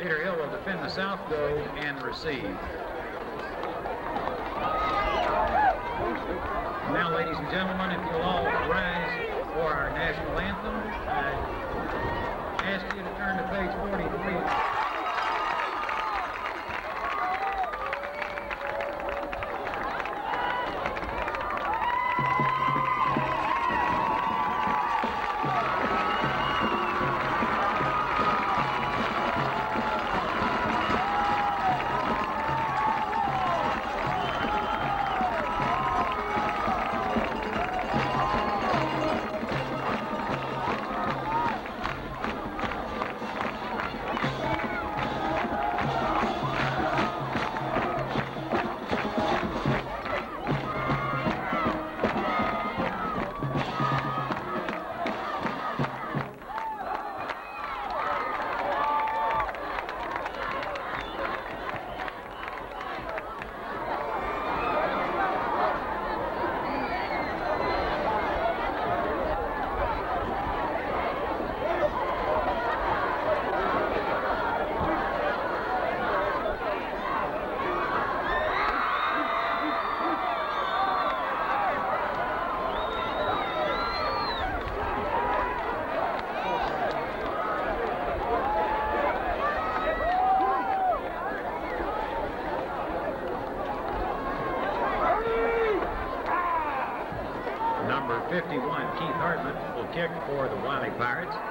Cedar Hill will defend the south goal and receive. Now, ladies and gentlemen, if you'll all rise for our national anthem, I ask you to turn to page 43. for the Wylie Pirates.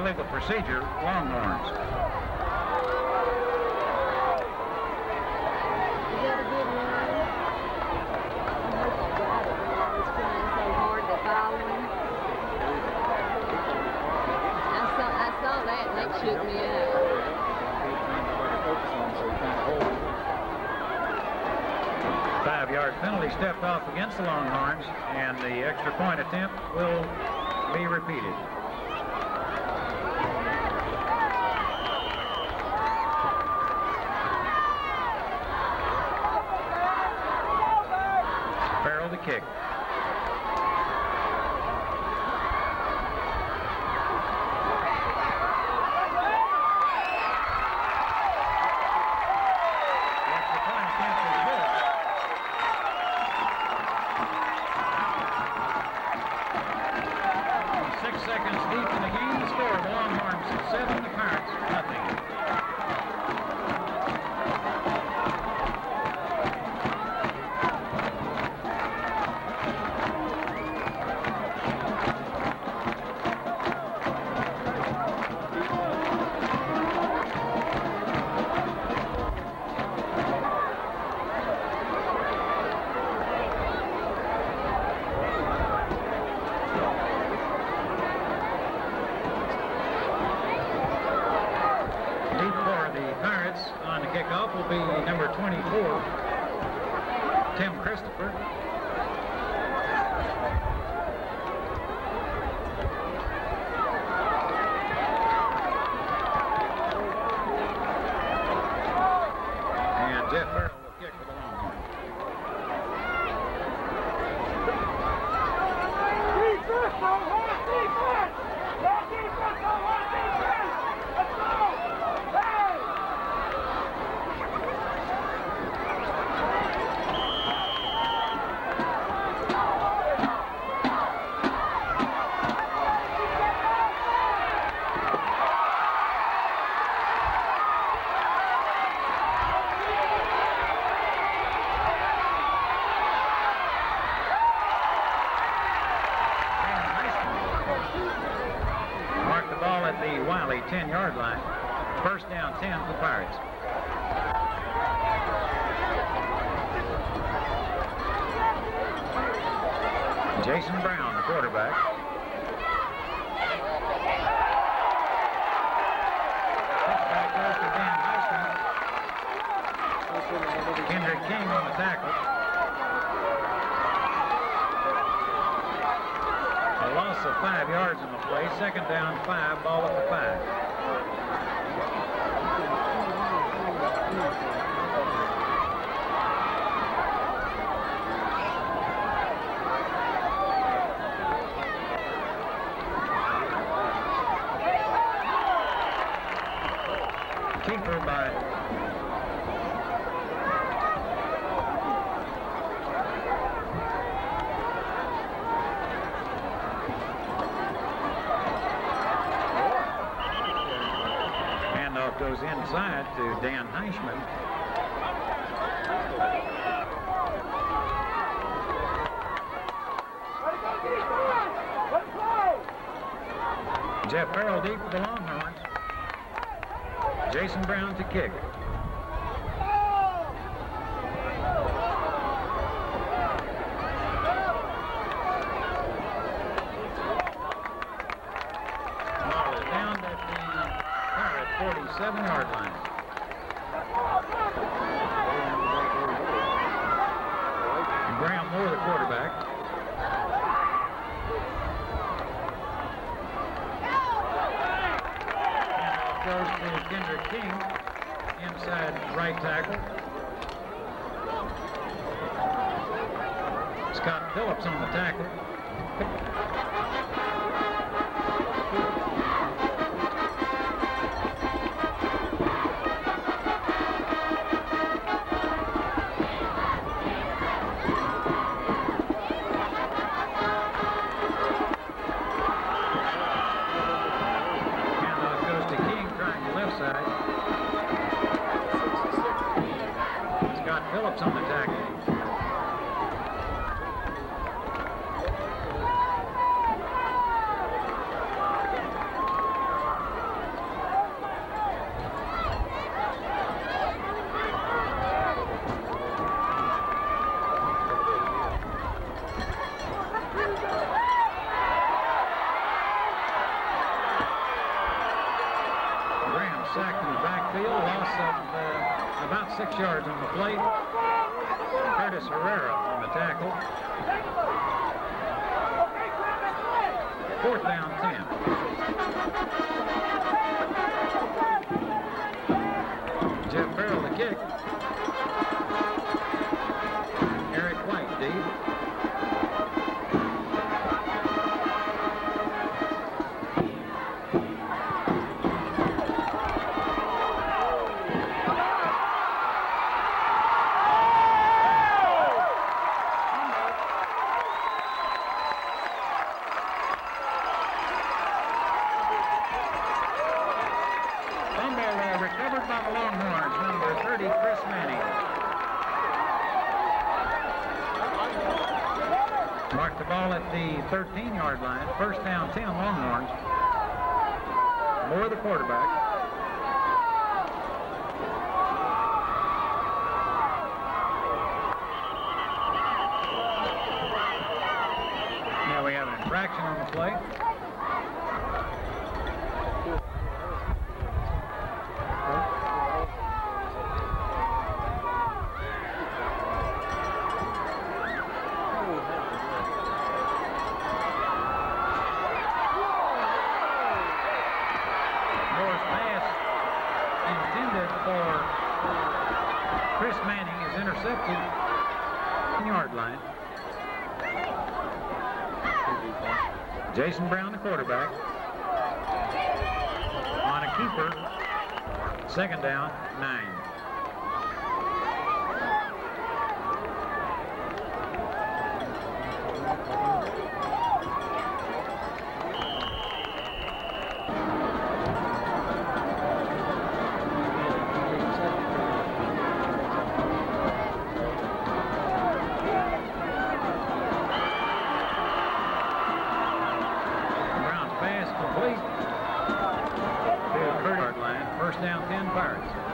illegal procedure, Longhorns. shoot me out. Five-yard penalty stepped off against the Longhorns, and the extra point attempt will be repeated. Longhorns 10-yard line. First down 10 for the Pirates. Jason Brown, the quarterback. Back goes to Dan Heisman. Kendrick King on the tackle. A loss of five yards in the play. Second down, five. Ball at the five. Keeper by Handoff goes inside to Dan Heisman. Jeff Farrell deep for the Longhorns. Jason Brown to kick. Ball is down at the 47-yard line. And Graham Moore, the quarterback. Goes to Kendrick King, inside right tackle. Scott Phillips on the tackle. Fourth down, 10. Marked the ball at the 13-yard line. First down, 10 Longhorns. Moore, the quarterback. quarterback. On a keeper, second down, nine. down 10 Pirates.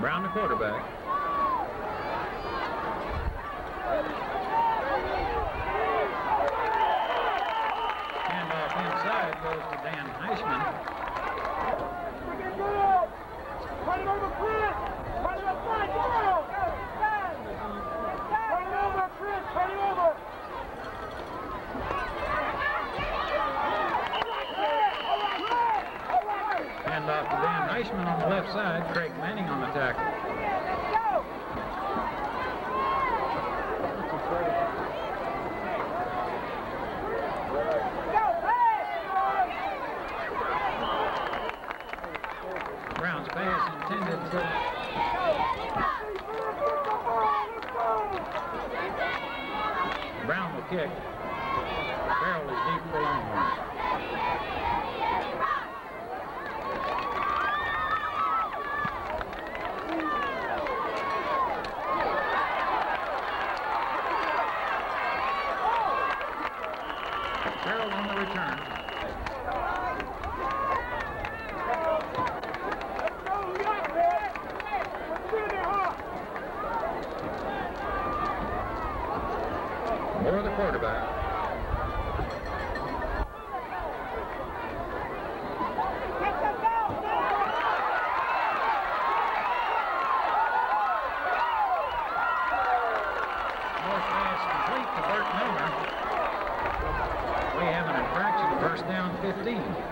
Brown the quarterback. Handoff inside goes to Dan Heisman. Put it over Chris! Fleischman on the left side, Craig Manning on the tackle. Brown's pass intended for... Brown will kick. Farrell is deep for Longhorn. down 15.